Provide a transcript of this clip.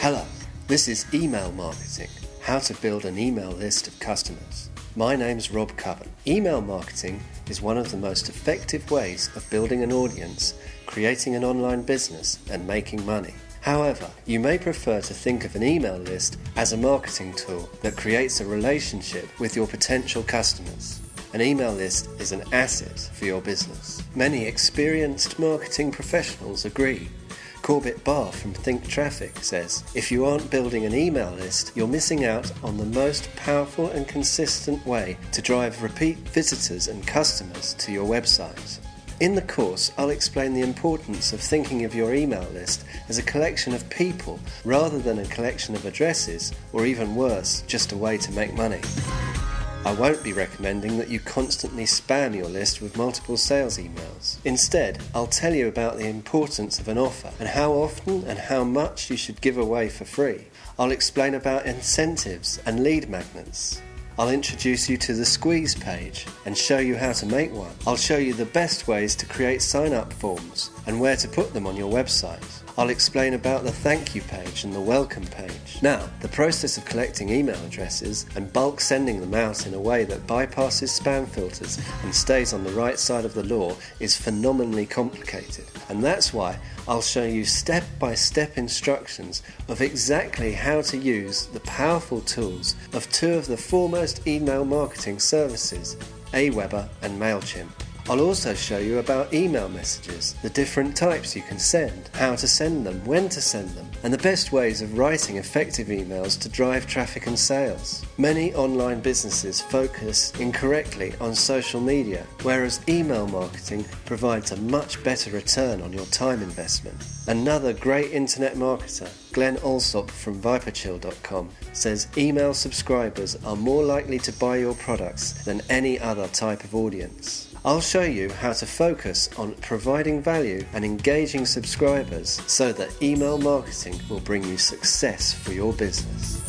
Hello, this is Email Marketing How to Build an Email List of Customers. My name's Rob Cubbon. Email marketing is one of the most effective ways of building an audience, creating an online business, and making money. However, you may prefer to think of an email list as a marketing tool that creates a relationship with your potential customers. An email list is an asset for your business. Many experienced marketing professionals agree. Corbett Barr from Think Traffic says if you aren't building an email list, you're missing out on the most powerful and consistent way to drive repeat visitors and customers to your website. In the course, I'll explain the importance of thinking of your email list as a collection of people rather than a collection of addresses, or even worse, just a way to make money. I won't be recommending that you constantly spam your list with multiple sales emails. Instead, I'll tell you about the importance of an offer and how often and how much you should give away for free. I'll explain about incentives and lead magnets. I'll introduce you to the squeeze page and show you how to make one. I'll show you the best ways to create sign up forms and where to put them on your website. I'll explain about the thank you page and the welcome page. Now, the process of collecting email addresses and bulk sending them out in a way that bypasses spam filters and stays on the right side of the law is phenomenally complicated. And that's why I'll show you step by step instructions of exactly how to use the powerful tools of two of the foremost email marketing services, Aweber and MailChimp. I'll also show you about email messages, the different types you can send, how to send them, when to send them, and the best ways of writing effective emails to drive traffic and sales. Many online businesses focus incorrectly on social media, whereas email marketing provides a much better return on your time investment. Another great internet marketer, Glen Allsopp from Viperchill.com, says email subscribers are more likely to buy your products than any other type of audience. I'll show you how to focus on providing value and engaging subscribers so that email marketing will bring you success for your business.